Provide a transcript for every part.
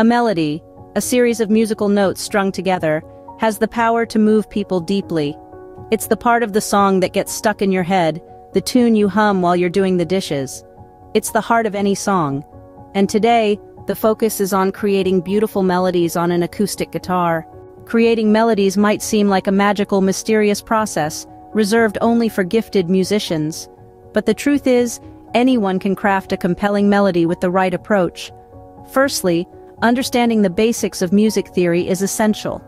A melody, a series of musical notes strung together, has the power to move people deeply. It's the part of the song that gets stuck in your head, the tune you hum while you're doing the dishes. It's the heart of any song. And today, the focus is on creating beautiful melodies on an acoustic guitar. Creating melodies might seem like a magical, mysterious process, reserved only for gifted musicians. But the truth is, anyone can craft a compelling melody with the right approach. Firstly, understanding the basics of music theory is essential.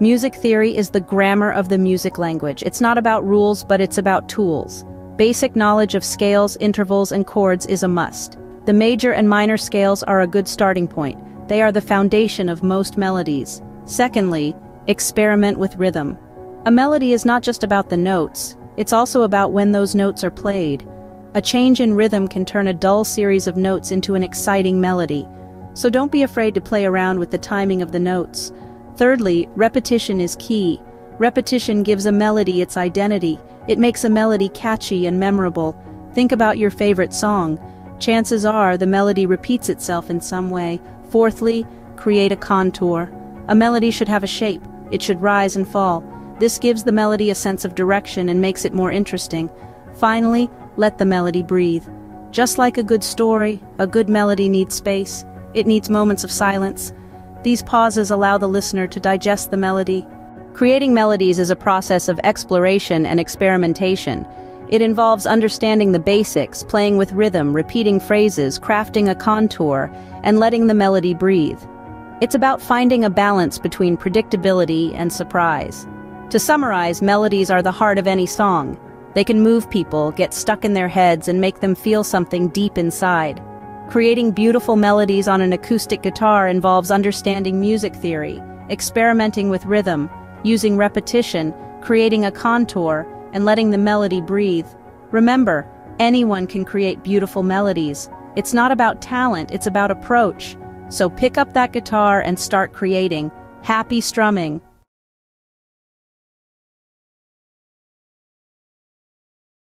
Music theory is the grammar of the music language. It's not about rules, but it's about tools. Basic knowledge of scales, intervals, and chords is a must. The major and minor scales are a good starting point. They are the foundation of most melodies. Secondly, experiment with rhythm. A melody is not just about the notes, it's also about when those notes are played. A change in rhythm can turn a dull series of notes into an exciting melody. So don't be afraid to play around with the timing of the notes. Thirdly, repetition is key. Repetition gives a melody its identity. It makes a melody catchy and memorable. Think about your favorite song. Chances are the melody repeats itself in some way. Fourthly, create a contour. A melody should have a shape. It should rise and fall. This gives the melody a sense of direction and makes it more interesting. Finally, let the melody breathe. Just like a good story, a good melody needs space. It needs moments of silence. These pauses allow the listener to digest the melody. Creating melodies is a process of exploration and experimentation. It involves understanding the basics, playing with rhythm, repeating phrases, crafting a contour, and letting the melody breathe. It's about finding a balance between predictability and surprise. To summarize, melodies are the heart of any song. They can move people, get stuck in their heads, and make them feel something deep inside. Creating beautiful melodies on an acoustic guitar involves understanding music theory, experimenting with rhythm, using repetition, creating a contour, and letting the melody breathe. Remember, anyone can create beautiful melodies. It's not about talent, it's about approach. So pick up that guitar and start creating. Happy strumming.